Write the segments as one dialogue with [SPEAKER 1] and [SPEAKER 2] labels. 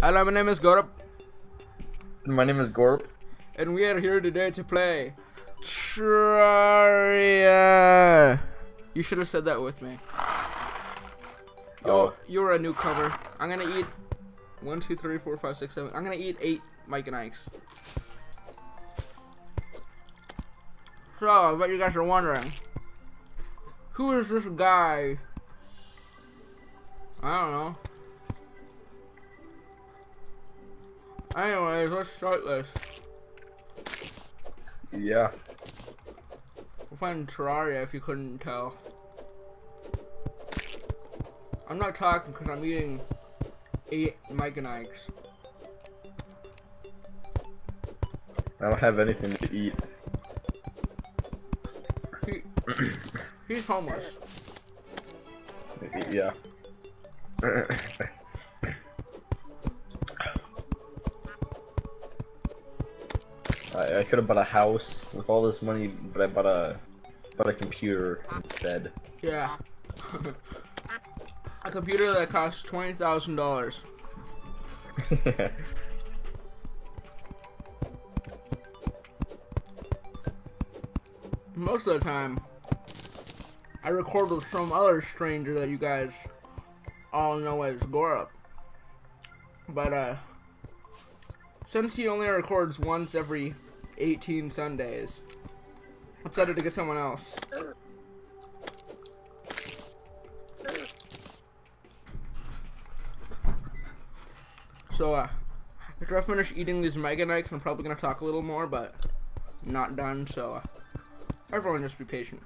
[SPEAKER 1] Hello, my name is Gorup,
[SPEAKER 2] My name is Gorp.
[SPEAKER 1] and we are here today to play Terraria. You should have said that with me. Yo,
[SPEAKER 2] Oh.
[SPEAKER 1] you're a newcomer. I'm gonna eat one, two, three, four, five, six, seven. I'm gonna eat eight Mike and Ike's. So, I bet you guys are wondering, who is this guy? I don't know. Anyways, let's start this.
[SPEAKER 2] Yeah.
[SPEAKER 1] We're playing Terraria if you couldn't tell. I'm not talking because I'm eating eight Mike and Ike's.
[SPEAKER 2] I don't have anything to eat.
[SPEAKER 1] He, he's homeless.
[SPEAKER 2] Yeah. I, I could have bought a house with all this money, but I bought a bought a computer instead.
[SPEAKER 1] Yeah. a computer that costs twenty thousand dollars. Most of the time, I record with some other stranger that you guys all know as Gorup. But uh, since he only records once every 18 Sundays, I decided to get someone else. So, uh, after I finish eating these Mike and Ike's, I'm probably gonna talk a little more, but I'm not done, so uh, everyone just be patient.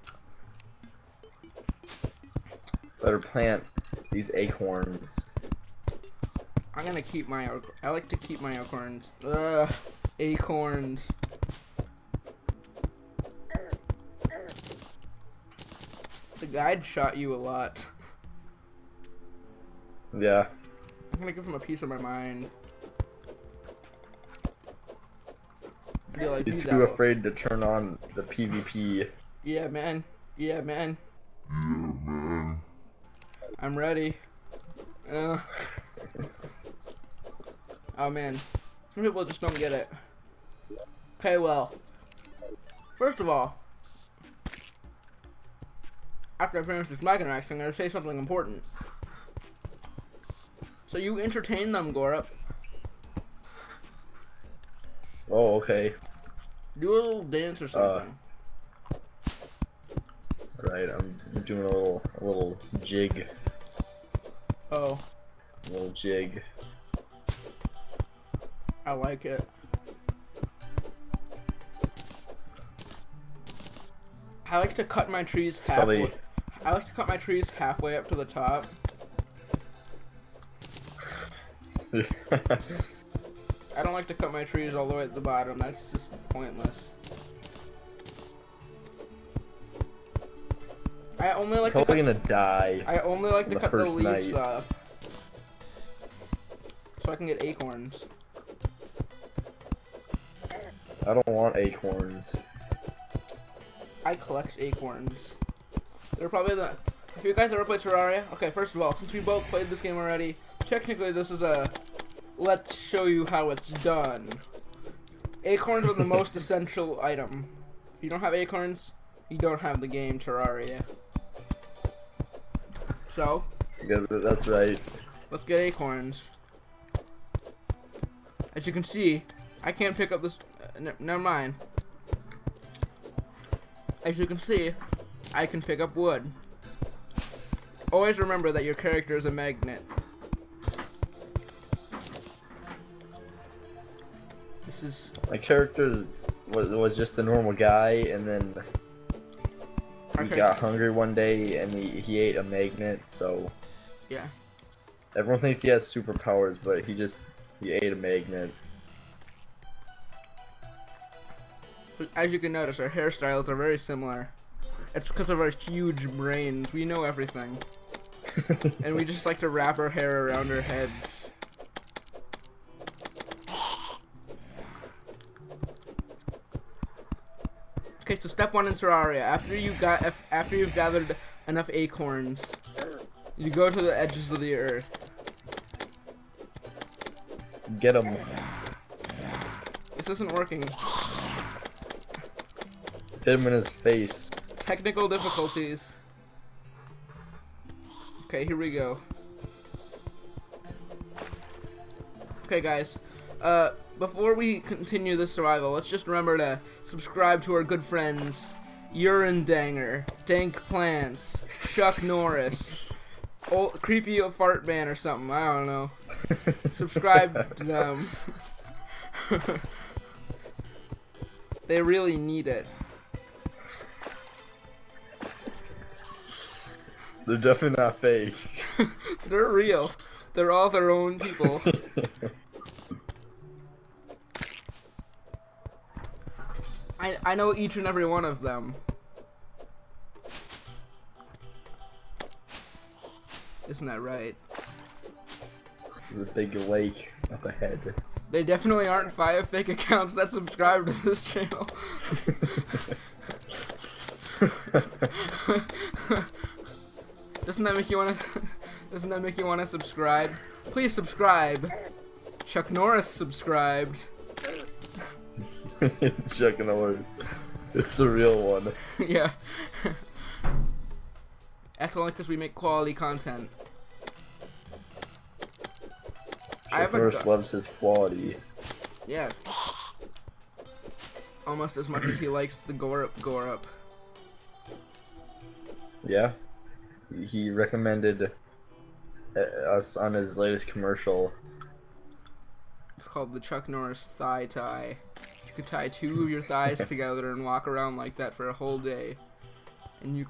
[SPEAKER 2] Better plant these acorns.
[SPEAKER 1] I'm gonna keep my. I like to keep my acorns. Ugh, acorns. The guide shot you a lot.
[SPEAKER 2] Yeah.
[SPEAKER 1] I'm gonna give him a piece of my mind. Be like,
[SPEAKER 2] He's
[SPEAKER 1] "He's
[SPEAKER 2] too
[SPEAKER 1] out."
[SPEAKER 2] afraid to turn on the PvP.
[SPEAKER 1] Yeah, man. Yeah, man. I'm ready. Uh. Oh man, some people just don't get it. Okay, well, first of all, after I finish this Knight thing, I'm gonna say something important. So you entertain them, Gorup.
[SPEAKER 2] Oh, okay.
[SPEAKER 1] Do a little dance or uh, something.
[SPEAKER 2] Right. I'm doing a little a little jig.
[SPEAKER 1] oh,
[SPEAKER 2] A little jig.
[SPEAKER 1] I like it. I like to cut my trees halfway.
[SPEAKER 2] Probably-
[SPEAKER 1] I like to cut my trees halfway up to the top. I don't like to cut my trees all the way at the bottom. That's just pointless. I only like to cut,
[SPEAKER 2] Probably gonna die.
[SPEAKER 1] I only like to
[SPEAKER 2] the
[SPEAKER 1] cut the leaves
[SPEAKER 2] night.
[SPEAKER 1] off. So I can get acorns.
[SPEAKER 2] I don't want acorns.
[SPEAKER 1] I collect acorns. They're probably the. If you guys ever played Terraria, okay. First of all, since we both played this game already, technically this is a. Let's show you how it's done. Acorns are the most essential item. If you don't have acorns, you don't have the game Terraria. So
[SPEAKER 2] Yeah, that's right.
[SPEAKER 1] let's get acorns. As you can see, I can't pick up this. Uh, never mind. As you can see, I can pick up wood. Always remember that your character is a magnet. This is
[SPEAKER 2] My character was, was just a normal guy, and then he
[SPEAKER 1] character-
[SPEAKER 2] got hungry one day and he, he ate a magnet. So
[SPEAKER 1] Yeah.
[SPEAKER 2] everyone thinks he has superpowers, but he just he ate a magnet.
[SPEAKER 1] As you can notice, our hairstyles are very similar. It's because of our huge brains. We know everything. and we just like to wrap our hair around our heads. Okay, so step one in Terraria. After you got, af- after you've gathered enough acorns, you go to the edges of the earth.
[SPEAKER 2] Get them.
[SPEAKER 1] This isn't working.
[SPEAKER 2] Hit him in his face.
[SPEAKER 1] Technical difficulties. Okay, here we go. Okay, guys. Uh, before we continue the survival, let's just remember to subscribe to our good friends Urine Danger, Dank Plants, Chuck Norris, old, Creepy Fart Man or something. I don't know. subscribe to them. they really need it.
[SPEAKER 2] They're definitely not fake.
[SPEAKER 1] They're real. They're all their own people. I I know each and every one of them. Isn't that right?
[SPEAKER 2] There's a big lake up ahead.
[SPEAKER 1] They definitely aren't five fake accounts that subscribe to this channel. Doesn't that make you wanna? Doesn't that make you wanna subscribe? Please subscribe. Chuck Norris subscribed.
[SPEAKER 2] Chuck Norris. It's the real one.
[SPEAKER 1] yeah. That's only because we make quality content.
[SPEAKER 2] Chuck Norris loves his quality.
[SPEAKER 1] Yeah. Almost as much as he likes the Gorup, gore up.
[SPEAKER 2] Yeah. He recommended uh, us on his latest commercial.
[SPEAKER 1] It's called the Chuck Norris thigh tie. You can tie two of your thighs together and walk around like that for a whole day, and you,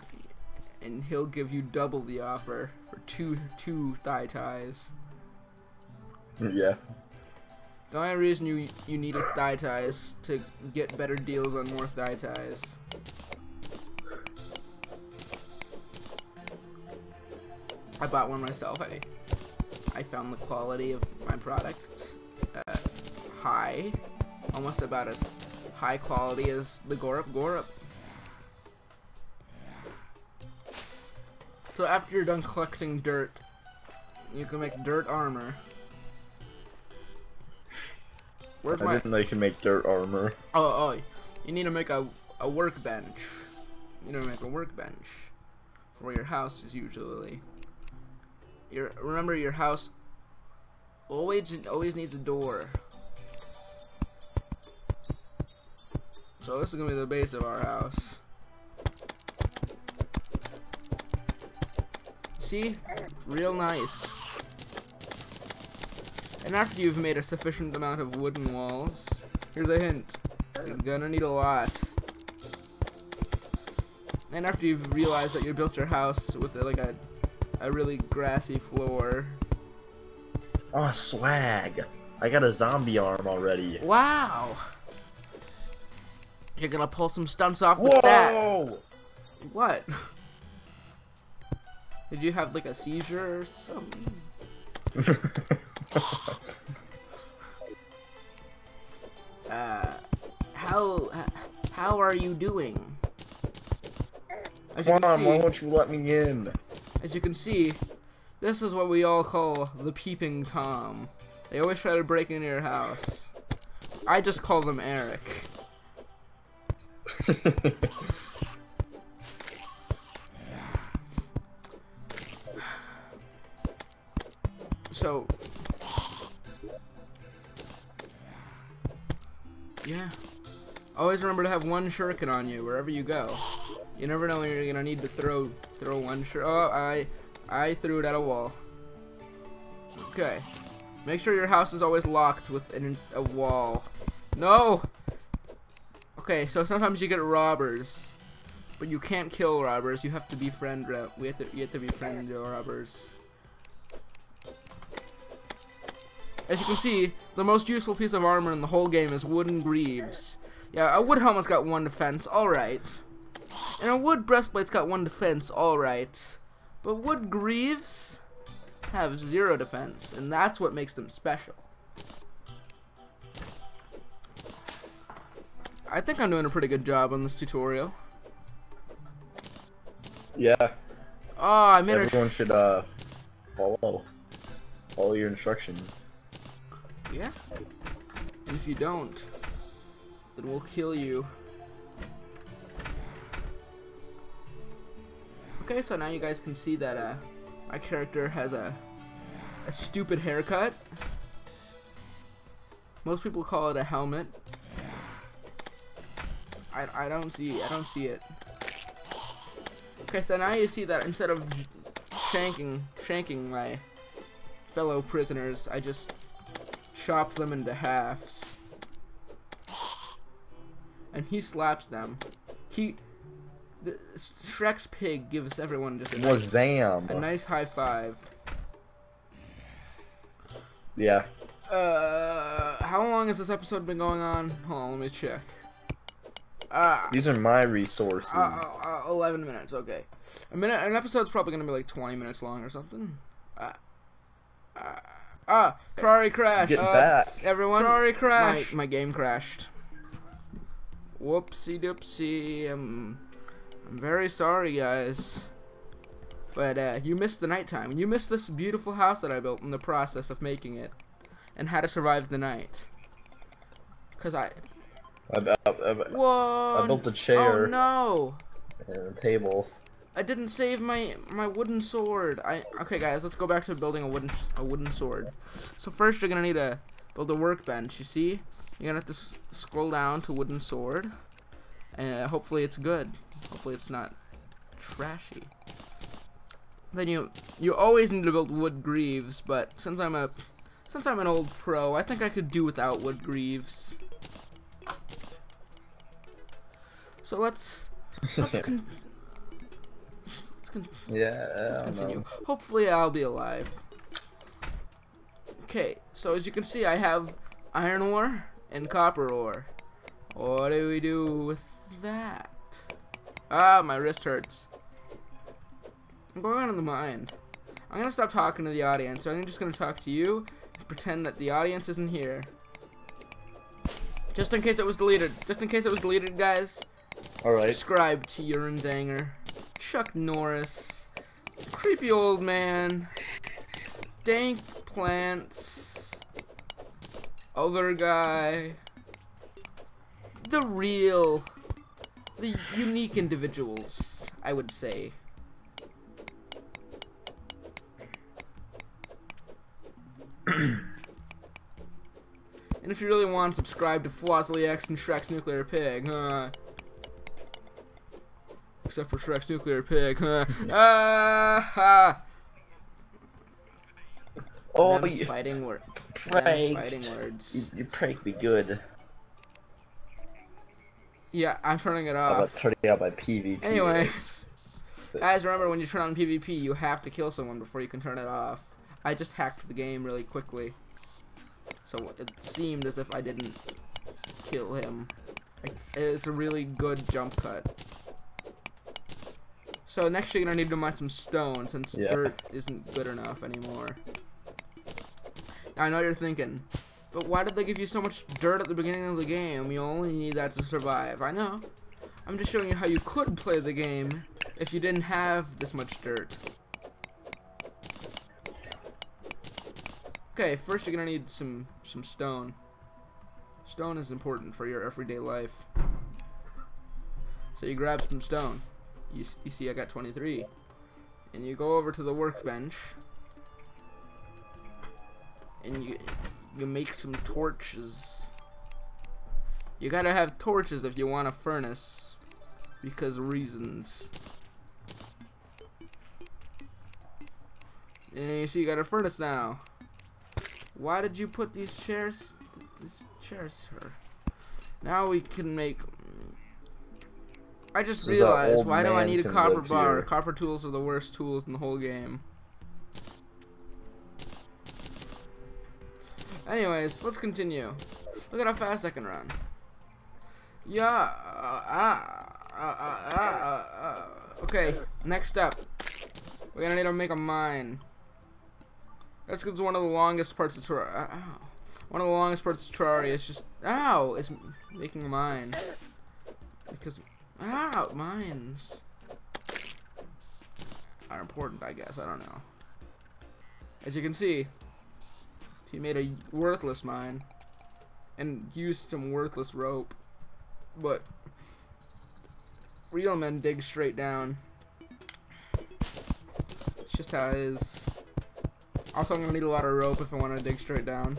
[SPEAKER 1] and he'll give you double the offer for two two thigh ties.
[SPEAKER 2] Yeah.
[SPEAKER 1] The only reason you you need a thigh tie is to get better deals on more thigh ties. I bought one myself. I I found the quality of my product uh, high, almost about as high quality as the Gorup Gorup. So after you're done collecting dirt, you can make dirt armor. Where's
[SPEAKER 2] I
[SPEAKER 1] my?
[SPEAKER 2] didn't know you can make dirt armor.
[SPEAKER 1] Oh, oh, you need to make a, a workbench. You need to make a workbench for where your house is usually. Your remember your house always always needs a door. So this is gonna be the base of our house. See, real nice. And after you've made a sufficient amount of wooden walls, here's a hint. You're gonna need a lot. And after you've realized that you built your house with like a, a really grassy floor.
[SPEAKER 2] Oh, swag! I got a zombie arm already.
[SPEAKER 1] Wow! You're gonna pull some stunts off with that.
[SPEAKER 2] Whoa!
[SPEAKER 1] What? Did you have like a seizure or something? Uh, how how are you doing? As you,
[SPEAKER 2] Come
[SPEAKER 1] can
[SPEAKER 2] on, why won't you let me in?
[SPEAKER 1] As you can see, this is what we all call the peeping tom. They always try to break into your house. I just call them Eric. So, yeah. Always remember to have one shuriken on you wherever you go. You never know when you're gonna need to throw throw one shur. Oh, I I threw it at a wall. Okay. Make sure your house is always locked with an, a wall. No. Okay, so sometimes you get robbers, but you can't kill robbers. You have to befriend. ro- uh, We have to. You have to befriend the robbers. As you can see, the most useful piece of armor in the whole game is wooden greaves. Yeah, a wood helmet's got one defense, alright. And a wood breastplate's got one defense, alright. But wood greaves have zero defense, and that's what makes them special. I think I'm doing a pretty good job on this tutorial.
[SPEAKER 2] yeah,
[SPEAKER 1] Oh, I made a
[SPEAKER 2] everyone should uh follow follow your instructions.
[SPEAKER 1] Yeah? And if you don't, then we'll kill you. Okay, so now you guys can see that uh, my character has a a stupid haircut. Most people call it a helmet. I, I don't see I don't see it. Okay, so now you see that instead of shanking shanking my fellow prisoners, I just chop them into halves. And he slaps them. He the, Shrek's pig gives everyone just a nice,
[SPEAKER 2] Wazam!
[SPEAKER 1] a nice high five.
[SPEAKER 2] Yeah.
[SPEAKER 1] Uh, how long has this episode been going on? Hold on, let me check. Ah,
[SPEAKER 2] These are my resources.
[SPEAKER 1] uh, uh, uh, 11 minutes, okay. A minute, an episode's probably gonna be like 20 minutes long or something. Uh, uh, ah, Terraria crash.
[SPEAKER 2] Get
[SPEAKER 1] uh,
[SPEAKER 2] back.
[SPEAKER 1] Everyone, Terraria crash. My, my game crashed. Whoopsie doopsie. I'm, I'm very sorry, guys. But uh, you missed the nighttime. You missed this beautiful house that I built in the process of making it, and how to survive the night. Cause I.
[SPEAKER 2] I, I, I,
[SPEAKER 1] Whoa.
[SPEAKER 2] I built the chair
[SPEAKER 1] Oh no.
[SPEAKER 2] and the table.
[SPEAKER 1] I didn't save my my wooden sword. I okay, guys. Let's go back to building a wooden a wooden sword. So first, you're gonna need to build a workbench. You see, you're gonna have to s scroll down to wooden sword, and hopefully it's good. Hopefully it's not trashy. Then you you always need to build wood greaves, but since I'm a since I'm an old pro, I think I could do without wood greaves. So let's let's con let's con
[SPEAKER 2] Yeah,
[SPEAKER 1] Let's continue.
[SPEAKER 2] know.
[SPEAKER 1] Hopefully, I'll be alive. Okay, so as you can see, I have iron ore and copper ore. What do we do with that? Ah, my wrist hurts. I'm going on in the mind. I'm gonna stop talking to the audience. So I'm just gonna talk to you and pretend that the audience isn't here. Just in case it was deleted. Just in case it was deleted, guys.
[SPEAKER 2] Alright.
[SPEAKER 1] Subscribe to Urine Danger. Chuck Norris. Creepy old man. Dank plants. Other guy. The real. The unique individuals, I would say. and if you really want, subscribe to Fwazly X and Shrek's Nuclear Pig, huh? Except for Shrek's Nuclear Pig, huh? ah, ha!
[SPEAKER 2] Oh,
[SPEAKER 1] Them's
[SPEAKER 2] you
[SPEAKER 1] fighting word.
[SPEAKER 2] pranked.
[SPEAKER 1] fighting
[SPEAKER 2] You,
[SPEAKER 1] words.
[SPEAKER 2] you pranked me good.
[SPEAKER 1] Yeah, I'm turning it off.
[SPEAKER 2] turning out my PvP?
[SPEAKER 1] Anyways, guys, remember when you turn on PvP, you have to kill someone before you can turn it off. I just hacked the game really quickly, so it seemed as if I didn't kill him. It's a really good jump cut. So next you're gonna need to mine some stone since
[SPEAKER 2] Yeah.
[SPEAKER 1] dirt isn't good enough anymore. I know you're thinking, but why did they give you so much dirt at the beginning of the game? You only need that to survive. I know. I'm just showing you how you could play the game if you didn't have this much dirt. Okay, first you're gonna need some some stone. Stone is important for your everyday life. So you grab some stone. You, you see I got 23. And you go over to the workbench. And you you make some torches. You gotta have torches if you want a furnace. Because reasons. And you see you got a furnace now. Why did you put these chairs? These chairs here. Now we can make. I just realized why do I need a copper bar?
[SPEAKER 2] here.
[SPEAKER 1] Copper tools are the worst tools in the whole game. Anyways, let's continue. Look at how fast I can run. Yeah. Ah, uh, uh, uh, uh, uh. Okay. Next up, we're gonna need to make a mine. That's 'cause one of the longest parts of Terraria. One of the longest parts of Terraria is just ow. Is making a mine. Because ow mines are important, I guess. I don't know. As you can see, He made a worthless mine and used some worthless rope. But real men dig straight down. It's just how it is. Also, I'm gonna need a lot of rope if I want to dig straight down.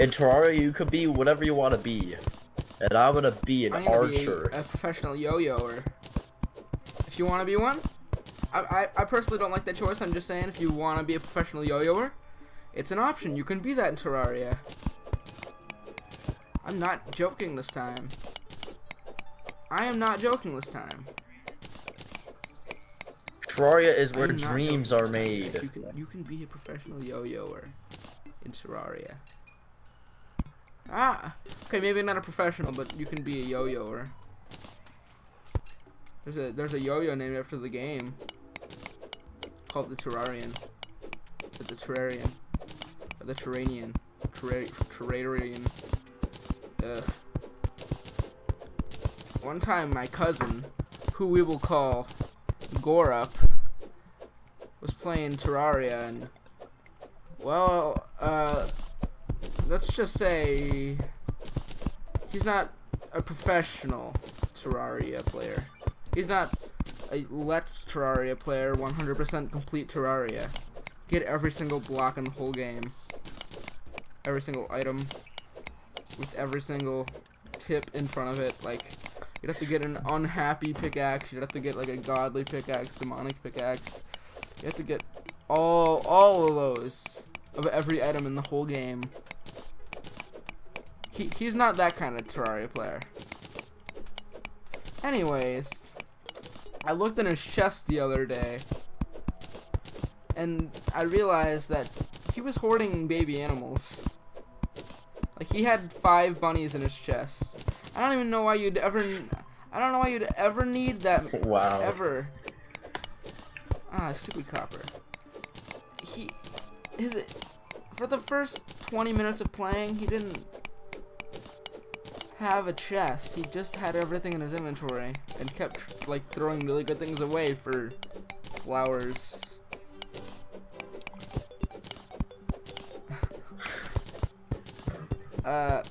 [SPEAKER 2] In Terraria, you could be whatever you want to be. And I'm gonna be an
[SPEAKER 1] I'm gonna be
[SPEAKER 2] archer.
[SPEAKER 1] a, a professional yo-yoer. If you want to be one, I, I, I personally don't like that choice. I'm just saying, if you want to be a professional yo-yoer, it's an option. You can be that in Terraria. I'm not joking this time. I am not joking this time.
[SPEAKER 2] Terraria is where dreams are made.
[SPEAKER 1] You can you can be a professional yo-yoer in Terraria. Ah, okay, maybe not a professional, but you can be a yo-yoer. There's a there's a yo-yo named after the game called the Terrarian. The, the Terrarian. The Terranian. Terra Terrarian. Ugh. One time, my cousin, who we will call Gorup, was playing Terraria, and well, uh, let's just say he's not a professional Terraria player. He's not a Let's Terraria player, 100% complete Terraria. Get every single block in the whole game. Every single item. With every single tip in front of it. Like, you'd have to get an unhappy pickaxe. You'd have to get, like, a godly pickaxe, demonic pickaxe. You have to get all, all of those of every item in the whole game. He, he's not that kind of Terraria player. Anyways, I looked in his chest the other day, and I realized that he was hoarding baby animals. Like he had five bunnies in his chest. I don't even know why you'd ever. I don't know why you'd ever need that.
[SPEAKER 2] Wow.
[SPEAKER 1] Ever. Ah, stupid copper. He, his, for the first 20 minutes of playing, he didn't have a chest. He just had everything in his inventory and kept like throwing really good things away for flowers. uh,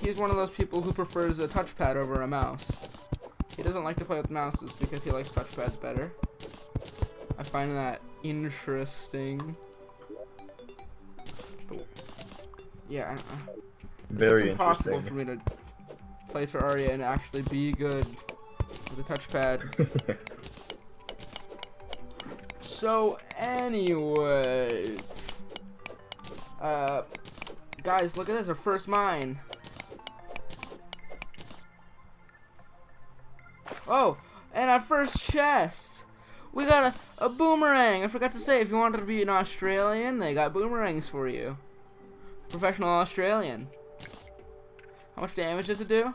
[SPEAKER 1] he's one of those people who prefers a touchpad over a mouse. He doesn't like to play with mouses because he likes touchpads better. I find that interesting. But, yeah, I-
[SPEAKER 2] Very
[SPEAKER 1] it's impossible for me to play for Terraria and actually be good with a touchpad. so, anyways, uh, guys, look at this, our first mine. Oh, and our first chest. We got a, a boomerang. I forgot to say, if you wanted to be an Australian, they got boomerangs for you. Professional Australian. How much damage does it do?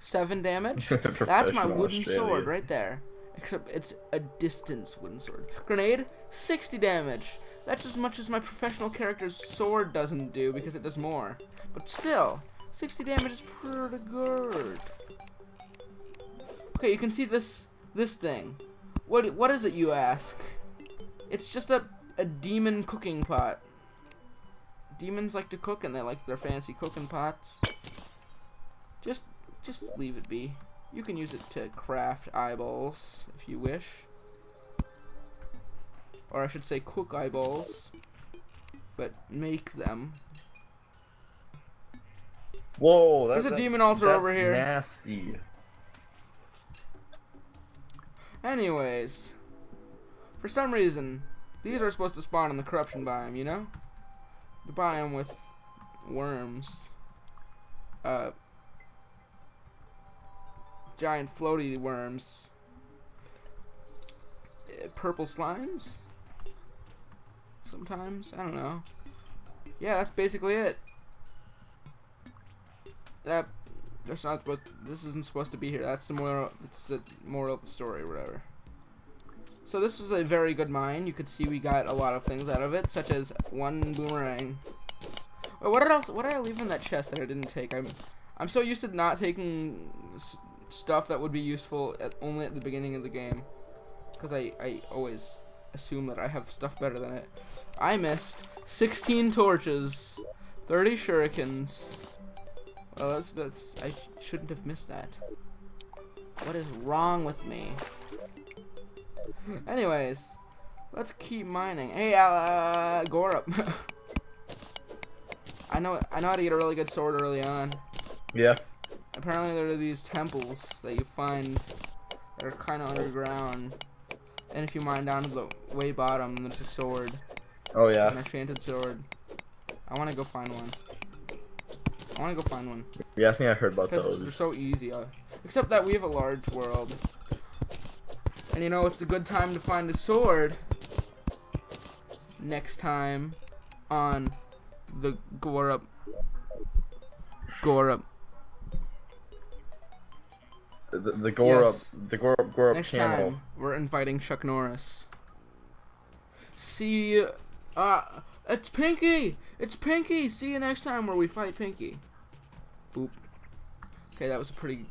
[SPEAKER 1] Seven damage? That's my wooden sword right there. Except it's a distance wooden sword. Grenade, 60 damage. That's as much as my professional character's sword doesn't do because it does more. But still, 60 damage is pretty good. Okay, you can see this this thing. What what is it you ask? It's just a a demon cooking pot. Demons like to cook and they like their fancy cooking pots. Just just leave it be. You can use it to craft eyeballs if you wish. Or I should say cook eyeballs. But make them.
[SPEAKER 2] Whoa,
[SPEAKER 1] There's
[SPEAKER 2] that's
[SPEAKER 1] a demon altar over here.
[SPEAKER 2] Nasty.
[SPEAKER 1] Anyways, for some reason, these are supposed to spawn in the corruption biome, you know? The biome with worms. Uh, giant floaty worms. Uh, purple slimes? Sometimes? I don't know. Yeah, that's basically it. That that's not supposed. This isn't supposed to be here. That's the moral. That's the moral of the story, or whatever. So this is a very good mine. You could see we got a lot of things out of it, such as one boomerang. Wait, what else? What did I leave in that chest that I didn't take? I'm, I'm so used to not taking stuff that would be useful at, only at the beginning of the game. Because I, I always assume that I have stuff better than it. I missed 16 torches, 30 shurikens. Well, that's, that's, I shouldn't have missed that. What is wrong with me? Anyways, let's keep mining. Hey, uh, Gorup. I know, I know how to get a really good sword early on.
[SPEAKER 2] Yeah.
[SPEAKER 1] Apparently there are these temples that you find that are kind of underground. And if you mine down to the way bottom, there's a sword.
[SPEAKER 2] Oh yeah.
[SPEAKER 1] An enchanted sword. I want to go find one. I want to go find one.
[SPEAKER 2] Yeah, I think I heard about
[SPEAKER 1] those. they're so easy. Uh, except that we have a large world. And you know, it's a good time to find a sword. Next time on the Gorup. Gorup.
[SPEAKER 2] The, the, the Gorup,
[SPEAKER 1] Yes.
[SPEAKER 2] the
[SPEAKER 1] Next
[SPEAKER 2] channel.
[SPEAKER 1] time, we're inviting Chuck Norris. See, uh, it's Pinky! It's Pinky! See you next time where we fight Pinky. Boop. Okay, that was a pretty